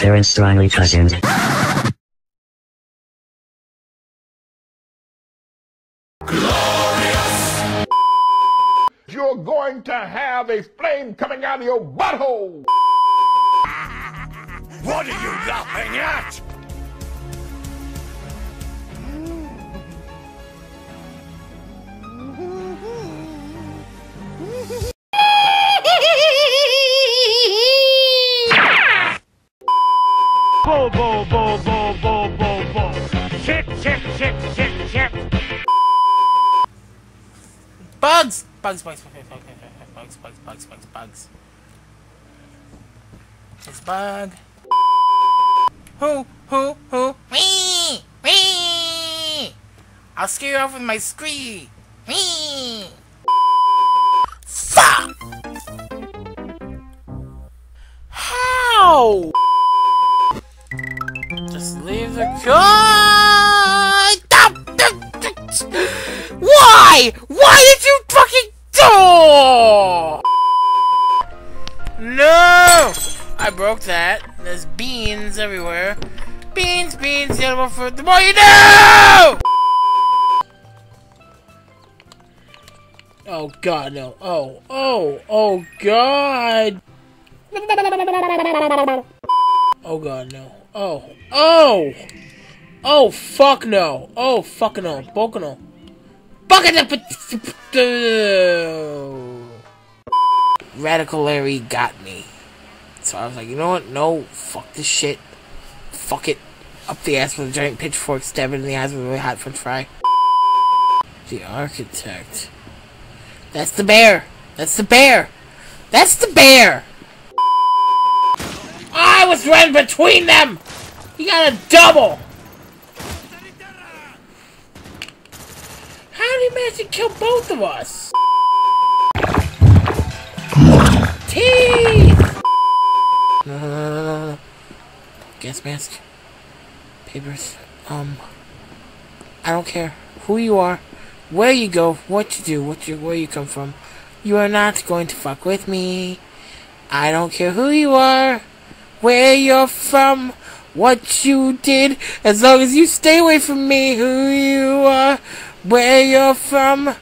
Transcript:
Parents strongly cautioned. You're going to have a flame coming out of your butthole! What are you laughing at? Bo, bo, bo, bo, bo, bo, bo. Shit, shit, shit, shit, shit. Bugs! Bugs, bugs, bugs, bugs, bugs, bugs, bugs, bugs. It's bug. Who, who, who? Wee! Wee! I'll scare you off with my scree! Wee! Why? Why did you fucking do? No! I broke that. There's beans everywhere. Beans, beans, yellow fruit. The more you know! Oh god, no. Oh, oh, oh god! Oh god, no. Oh, oh! Oh, fuck no. Oh, fuck no. Boku no. Radical Larry got me. So I was like, you know what? No, fuck this shit. Fuck it. Up the ass with a giant pitchfork, stab it in the eyes with a really hot french fry. The architect. That's the bear! That's the bear! That's the bear! I was right between them! He got a double! How did he manage to kill both of us? Teeth! No. Gas mask. Papers. Um. I don't care who you are, where you go, what you do, what you, where you come from. You are not going to fuck with me. I don't care who you are, where you're from, what you did, as long as you stay away from me, who you are, where you're from.